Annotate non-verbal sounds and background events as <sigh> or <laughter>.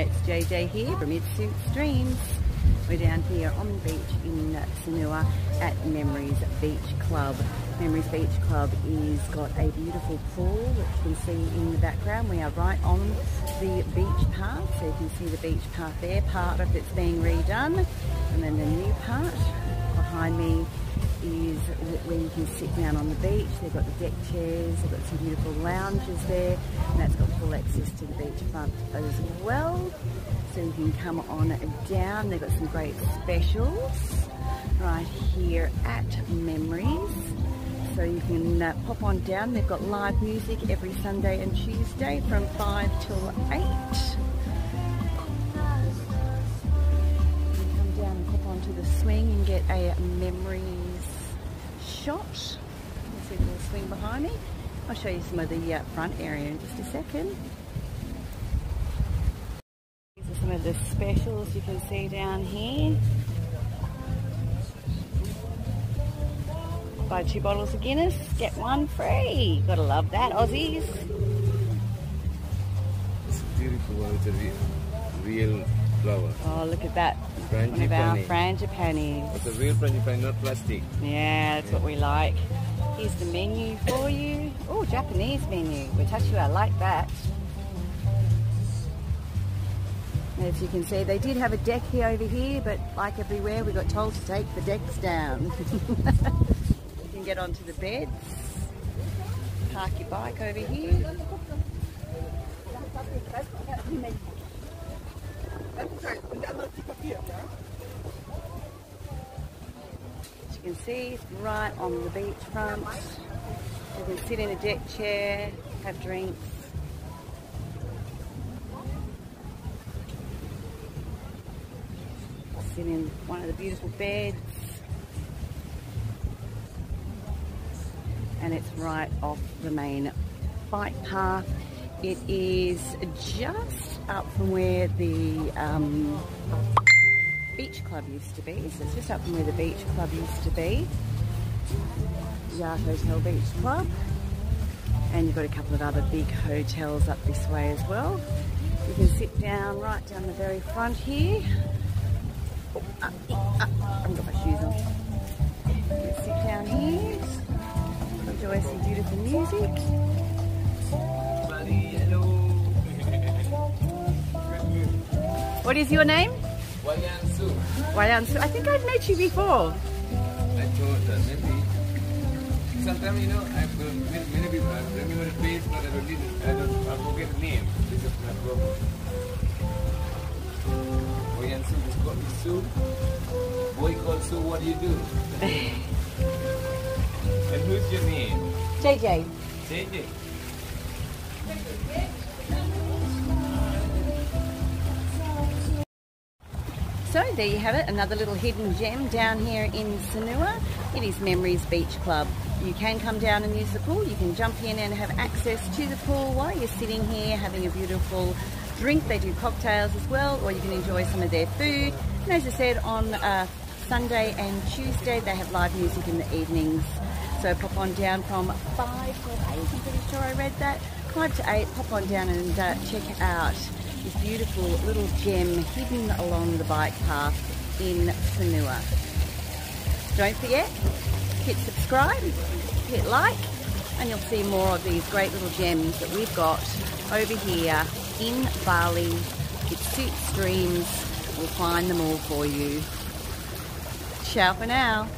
Hi, it's JJ here from It Suits Dreams. We're down here on the beach in Sanur at Memories Beach Club. Memories Beach Club is got a beautiful pool which you can see in the background. We are right on the beach path, so you can see the beach path there. Part of it's being redone, and then the new part behind me is where you can sit down on the beach. They've got the deck chairs, they've got some beautiful lounges there, and that's got access to the beachfront as well. So you can come on down. They've got some great specials right here at Memories. So you can uh, pop on down. They've got live music every Sunday and Tuesday from 5 till 8. come down and pop onto the swing and get a Memories shot. See the little swing behind me. I'll show you some of the uh, front area in just a second. These are some of the specials you can see down here. Buy two bottles of Guinness, get one free. Gotta love that, Aussies. It's beautiful one. It's a real, real flower. Oh, look at that. One of our frangipanis. It's a real frangipani, not plastic. Yeah, that's yeah. what we like. Here's the menu for you. Oh, Japanese menu. Watashi I like that. As you can see, they did have a deck here over here, but like everywhere, we got told to take the decks down. <laughs> you can get onto the beds, park your bike over here. As you can see, it's right on the beachfront. You can sit in a deck chair, have drinks. Sit in one of the beautiful beds. And it's right off the main bike path. It is just up from where the um, beach club used to be. So it's just up from where the beach club used to be. Yard Hotel Beach Club. And you've got a couple of other big hotels up this way as well. You can sit down right down the very front here. Oh, uh, uh, I haven't got my shoes on. Can sit down here, enjoy some beautiful music. What is your name? Wayan Su. Wayan Su. I think I've met you before. I told her, maybe. Sometimes, you know, I've met many people I remember the face, but I don't, I don't I forget the name. Just call me Su. Boy called Su, what do you do? <laughs> and who's your name? JJ. JJ. So there you have it, another little hidden gem down here in Sanur. It is Memories Beach Club. You can come down and use the pool. You can jump in and have access to the pool while you're sitting here having a beautiful drink. They do cocktails as well, or you can enjoy some of their food. And as I said, on uh, Sunday and Tuesday, they have live music in the evenings. So pop on down from 5 to 8, I'm pretty sure I read that. 5 to 8, pop on down and uh, check out this beautiful little gem hidden along the bike path in Sanur. Don't forget, hit subscribe, hit like, and you'll see more of these great little gems that we've got over here in Bali. It suits dreams. We'll find them all for you. Ciao for now.